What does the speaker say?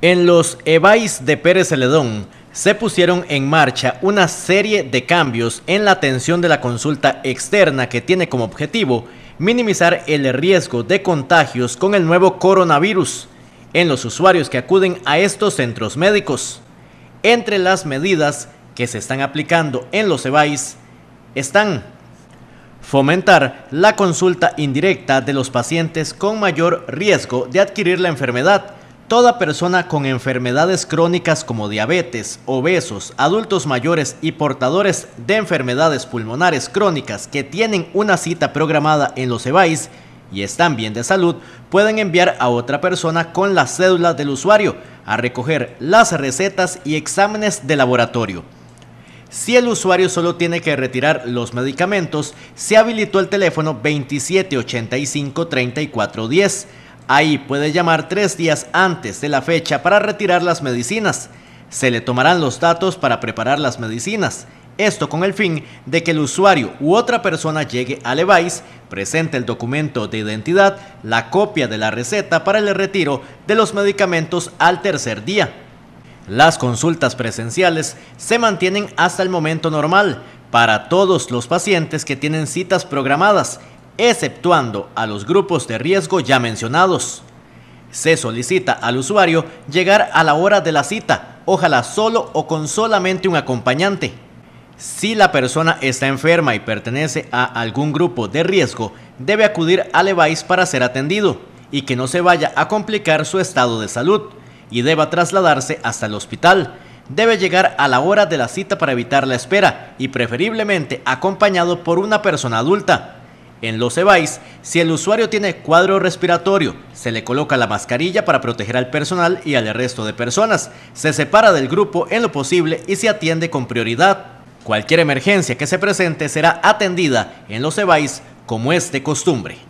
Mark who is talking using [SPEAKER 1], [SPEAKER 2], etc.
[SPEAKER 1] En los EVAIS de Pérez Celedón se pusieron en marcha una serie de cambios en la atención de la consulta externa que tiene como objetivo minimizar el riesgo de contagios con el nuevo coronavirus en los usuarios que acuden a estos centros médicos. Entre las medidas que se están aplicando en los EVAIS están fomentar la consulta indirecta de los pacientes con mayor riesgo de adquirir la enfermedad, Toda persona con enfermedades crónicas como diabetes, obesos, adultos mayores y portadores de enfermedades pulmonares crónicas que tienen una cita programada en los EVAIS y están bien de salud, pueden enviar a otra persona con la cédula del usuario a recoger las recetas y exámenes de laboratorio. Si el usuario solo tiene que retirar los medicamentos, se habilitó el teléfono 2785 3410 Ahí puede llamar tres días antes de la fecha para retirar las medicinas. Se le tomarán los datos para preparar las medicinas. Esto con el fin de que el usuario u otra persona llegue al EVAIS, presente el documento de identidad, la copia de la receta para el retiro de los medicamentos al tercer día. Las consultas presenciales se mantienen hasta el momento normal para todos los pacientes que tienen citas programadas exceptuando a los grupos de riesgo ya mencionados. Se solicita al usuario llegar a la hora de la cita, ojalá solo o con solamente un acompañante. Si la persona está enferma y pertenece a algún grupo de riesgo, debe acudir al EVAIS para ser atendido y que no se vaya a complicar su estado de salud y deba trasladarse hasta el hospital. Debe llegar a la hora de la cita para evitar la espera y preferiblemente acompañado por una persona adulta en los EVAIS, si el usuario tiene cuadro respiratorio, se le coloca la mascarilla para proteger al personal y al resto de personas, se separa del grupo en lo posible y se atiende con prioridad. Cualquier emergencia que se presente será atendida en los EVAIS como es de costumbre.